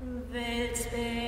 Weltspeer